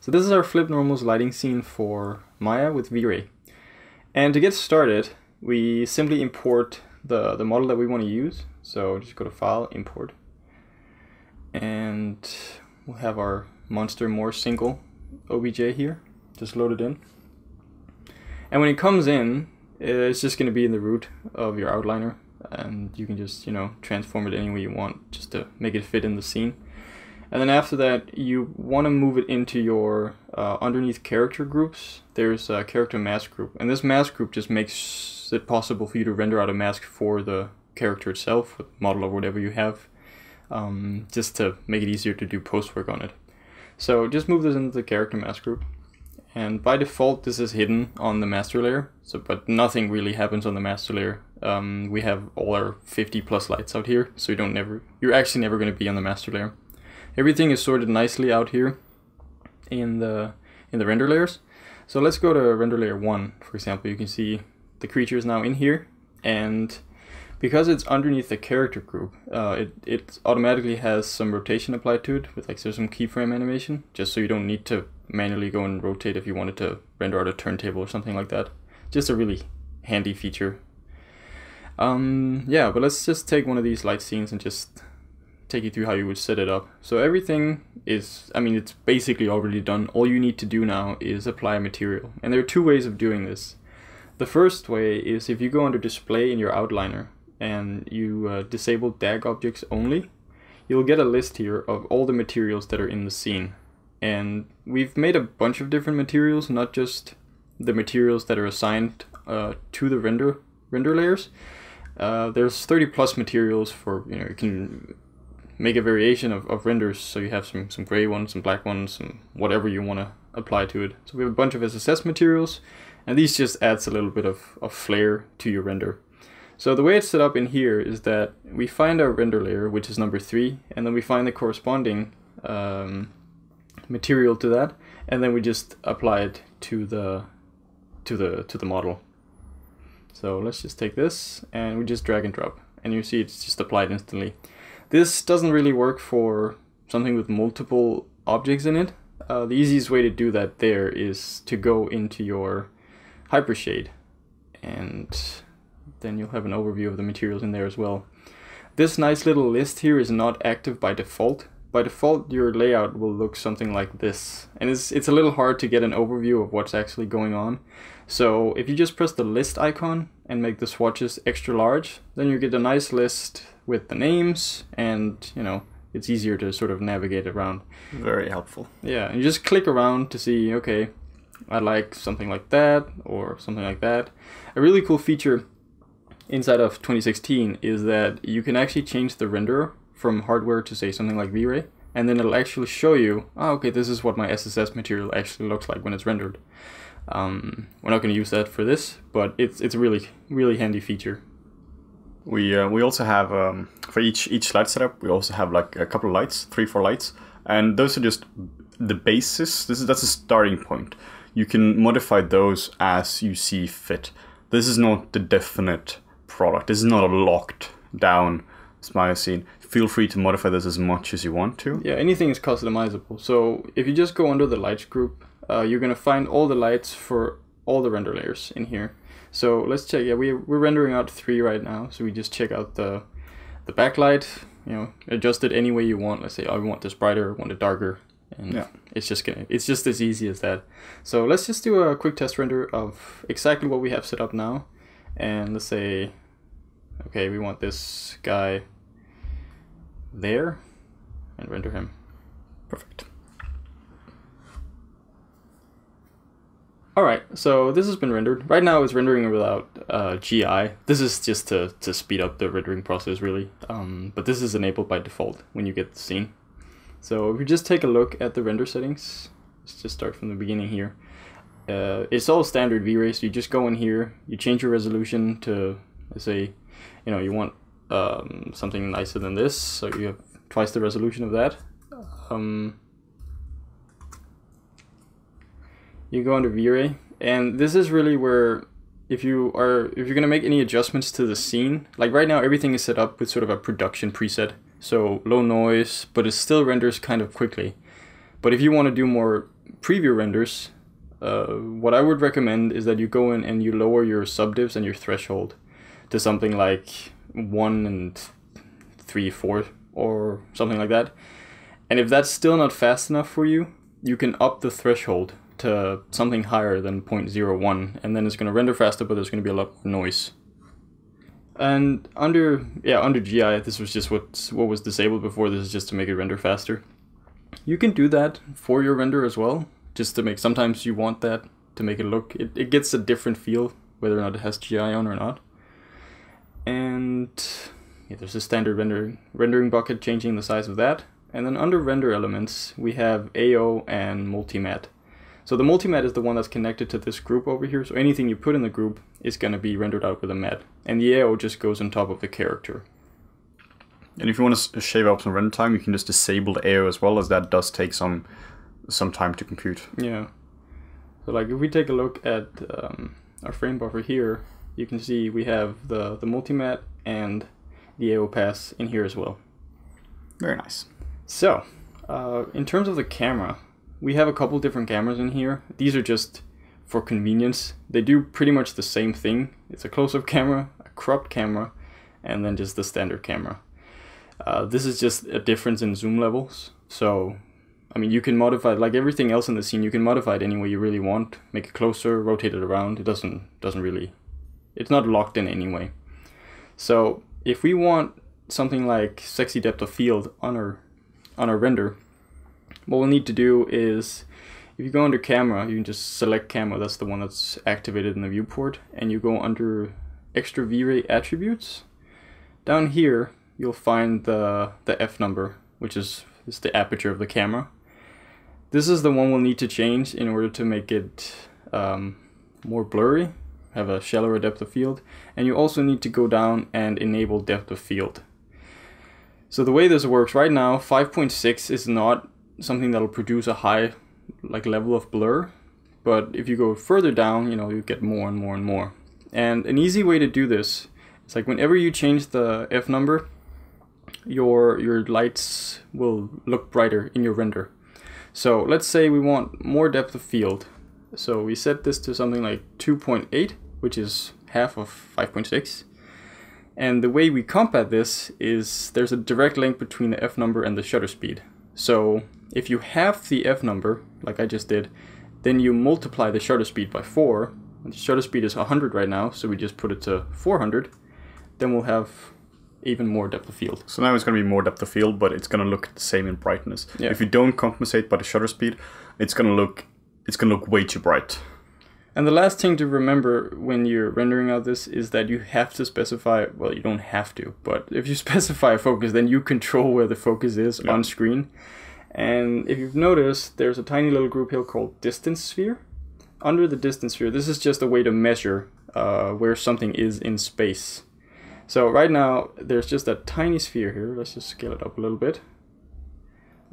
So this is our FlippedNormals lighting scene for Maya with V-Ray. And to get started, we simply import the, the model that we want to use. So just go to File, Import. And we'll have our monster more single OBJ here. Just load it in. And when it comes in, it's just going to be in the root of your outliner. And you can just, you know, transform it any way you want just to make it fit in the scene. And then after that, you want to move it into your uh, underneath character groups. There's a character mask group. And this mask group just makes it possible for you to render out a mask for the character itself, model or whatever you have, um, just to make it easier to do post work on it. So just move this into the character mask group. And by default, this is hidden on the master layer. So, but nothing really happens on the master layer. Um, we have all our 50 plus lights out here, so you don't never, you're actually never going to be on the master layer. Everything is sorted nicely out here in the in the render layers. So let's go to render layer 1, for example. You can see the creature is now in here, and because it's underneath the character group, uh, it, it automatically has some rotation applied to it with like there's some keyframe animation, just so you don't need to manually go and rotate if you wanted to render out a turntable or something like that. Just a really handy feature. Um, yeah, but let's just take one of these light scenes and just take you through how you would set it up. So everything is, I mean, it's basically already done. All you need to do now is apply a material. And there are two ways of doing this. The first way is if you go under display in your outliner and you uh, disable DAG objects only, you'll get a list here of all the materials that are in the scene. And we've made a bunch of different materials, not just the materials that are assigned uh, to the render render layers. Uh, there's 30 plus materials for, you know, you can make a variation of, of renders so you have some, some gray ones, some black ones, some whatever you want to apply to it. So we have a bunch of SSS materials and these just adds a little bit of, of flair to your render. So the way it's set up in here is that we find our render layer, which is number three, and then we find the corresponding um, material to that, and then we just apply it to the to the to the model. So let's just take this and we just drag and drop, and you see it's just applied instantly. This doesn't really work for something with multiple objects in it. Uh, the easiest way to do that there is to go into your Hypershade and then you'll have an overview of the materials in there as well. This nice little list here is not active by default. By default, your layout will look something like this. And it's, it's a little hard to get an overview of what's actually going on. So if you just press the list icon and make the swatches extra large, then you get a nice list with the names and you know it's easier to sort of navigate around very helpful yeah and you just click around to see okay i like something like that or something like that a really cool feature inside of 2016 is that you can actually change the render from hardware to say something like v-ray and then it'll actually show you oh okay this is what my sss material actually looks like when it's rendered um, we're not going to use that for this but it's it's a really really handy feature we uh, we also have um, for each each light setup we also have like a couple of lights, three four lights, and those are just the basis. This is that's a starting point. You can modify those as you see fit. This is not the definite product. This is not a locked down smile scene. Feel free to modify this as much as you want to. Yeah, anything is customizable. So if you just go under the lights group, uh, you're gonna find all the lights for all the render layers in here. So let's check. Yeah, we, we're rendering out three right now. So we just check out the the backlight, you know, adjust it any way you want. Let's say, oh, I want this brighter, I want it darker. And yeah. it's just gonna, it's just as easy as that. So let's just do a quick test render of exactly what we have set up now. And let's say, okay, we want this guy there and render him. Perfect. Alright, so this has been rendered. Right now it's rendering without uh, GI. This is just to, to speed up the rendering process really. Um, but this is enabled by default when you get the scene. So if we just take a look at the render settings, let's just start from the beginning here. Uh, it's all standard V-Ray, so you just go in here, you change your resolution to, let's say, you know, you want um, something nicer than this, so you have twice the resolution of that. Um, you go into V-Ray, and this is really where if you are if you're gonna make any adjustments to the scene, like right now everything is set up with sort of a production preset. so low noise, but it still renders kind of quickly. But if you want to do more preview renders, uh, what I would recommend is that you go in and you lower your subdivs and your threshold to something like one and three, four, or something like that. And if that's still not fast enough for you, you can up the threshold to something higher than 0.01, and then it's going to render faster, but there's going to be a lot more noise. And under yeah under GI, this was just what what was disabled before. This is just to make it render faster. You can do that for your render as well, just to make. Sometimes you want that to make it look. It it gets a different feel whether or not it has GI on or not. And yeah, there's a standard rendering rendering bucket changing the size of that. And then under render elements, we have AO and multimatte. So the multimatte is the one that's connected to this group over here. So anything you put in the group is going to be rendered out with a matte. And the AO just goes on top of the character. And if you want to shave up some render time, you can just disable the AO as well, as that does take some some time to compute. Yeah. So like if we take a look at um, our frame buffer here, you can see we have the, the multimatte and the AO pass in here as well. Very nice. So, uh, in terms of the camera, we have a couple different cameras in here. These are just for convenience. They do pretty much the same thing. It's a close-up camera, a cropped camera, and then just the standard camera. Uh, this is just a difference in zoom levels. So, I mean, you can modify like everything else in the scene. You can modify it any way you really want. Make it closer, rotate it around. It doesn't doesn't really. It's not locked in anyway. So if we want something like sexy depth of field on our on our render, what we'll need to do is if you go under camera, you can just select camera, that's the one that's activated in the viewport, and you go under extra V-Ray attributes. Down here, you'll find the, the F number, which is, is the aperture of the camera. This is the one we'll need to change in order to make it um, more blurry, have a shallower depth of field, and you also need to go down and enable depth of field. So the way this works right now, 5.6 is not something that'll produce a high like level of blur but if you go further down you know you get more and more and more. And an easy way to do this is like whenever you change the f number your your lights will look brighter in your render. So let's say we want more depth of field. So we set this to something like 2.8 which is half of 5.6 and the way we combat this is there's a direct link between the f number and the shutter speed so if you have the f number, like I just did, then you multiply the shutter speed by 4. The shutter speed is 100 right now, so we just put it to 400. Then we'll have even more depth of field. So now it's going to be more depth of field, but it's going to look the same in brightness. Yeah. If you don't compensate by the shutter speed, it's going to look it's going to look way too bright. And the last thing to remember when you're rendering out this is that you have to specify, well, you don't have to, but if you specify a focus, then you control where the focus is Yeah. on screen. And if you've noticed, there's a tiny little group here called distance sphere. Under the distance sphere, this is just a way to measure uh, where something is in space. So right now, there's just a tiny sphere here. Let's just scale it up a little bit.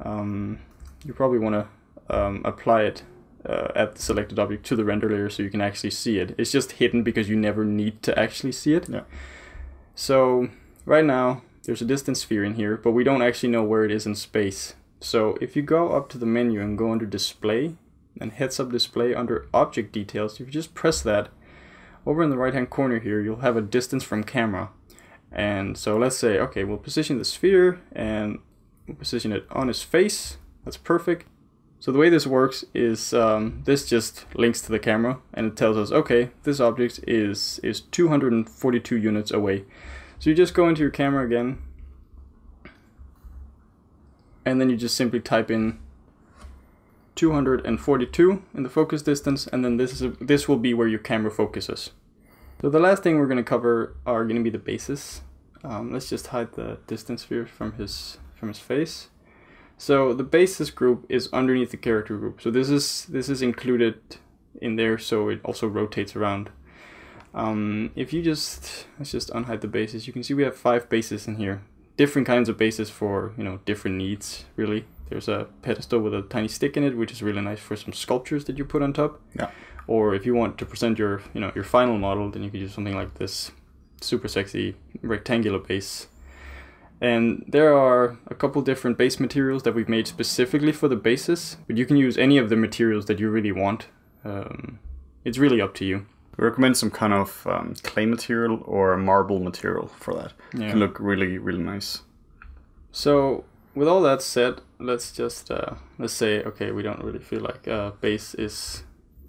Um, you probably want to um, apply it uh, at the selected object to the render layer so you can actually see it. It's just hidden because you never need to actually see it. Yeah. So right now, there's a distance sphere in here, but we don't actually know where it is in space. So if you go up to the menu and go under display and heads up display under object details, if you just press that, over in the right hand corner here, you'll have a distance from camera. And so let's say, okay, we'll position the sphere and we'll position it on his face. That's perfect. So the way this works is um, this just links to the camera and it tells us, okay, this object is, is 242 units away. So you just go into your camera again and then you just simply type in 242 in the focus distance and then this is a, this will be where your camera focuses. So the last thing we're going to cover are going to be the bases. Um, let's just hide the distance sphere from his from his face. So the basis group is underneath the character group. So this is this is included in there, so it also rotates around. Um, if you just let's just unhide the bases, you can see we have five bases in here. Different kinds of bases for you know different needs. Really, there's a pedestal with a tiny stick in it, which is really nice for some sculptures that you put on top. Yeah. Or if you want to present your you know your final model, then you could use something like this super sexy rectangular base. And there are a couple different base materials that we've made specifically for the bases, but you can use any of the materials that you really want. Um, it's really up to you. We recommend some kind of um, clay material or marble material for that. Yeah. It can look really, really nice. So with all that said, let's just uh, let's say okay, we don't really feel like uh, base is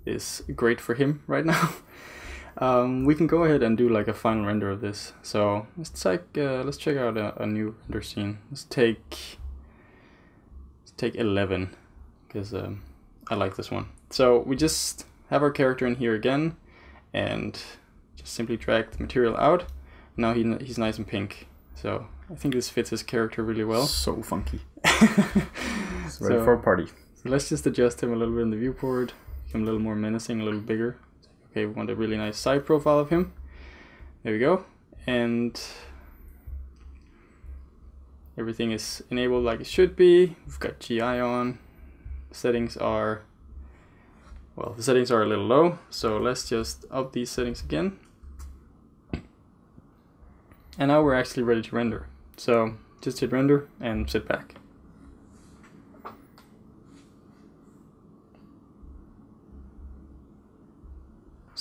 is great for him right now. Um, we can go ahead and do like a final render of this. So let's take uh, let's check out a, a new render scene. Let's take let's take eleven because um, I like this one. So we just have our character in here again, and just simply drag the material out. Now he he's nice and pink. So I think this fits his character really well. So funky. It's ready So- for a party. So let's just adjust him a little bit in the viewport, make him a little more menacing, a little bigger. Okay, we want a really nice side profile of him. There we go. And everything is enabled like it should be. We've got GI on. Settings are, well, the settings are a little low. So let's just up these settings again. And now we're actually ready to render. So just hit render and sit back.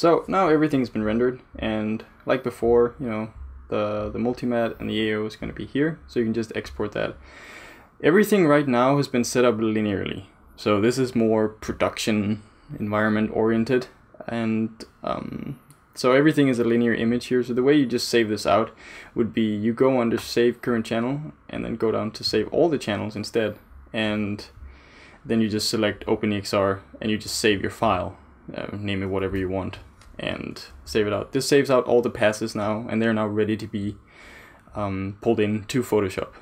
So now everything's been rendered, and like before, you know, the the multimatte and the AO is going to be here, so you can just export that. Everything right now has been set up linearly, so this is more production environment oriented, and um, so everything is a linear image here. So the way you just save this out would be you go under Save Current Channel, and then go down to Save All the Channels instead, and then you just select OpenEXR, and you just save your file uh, name it whatever you want and save it out. This saves out all the passes now and they're now ready to be um, pulled in to Photoshop.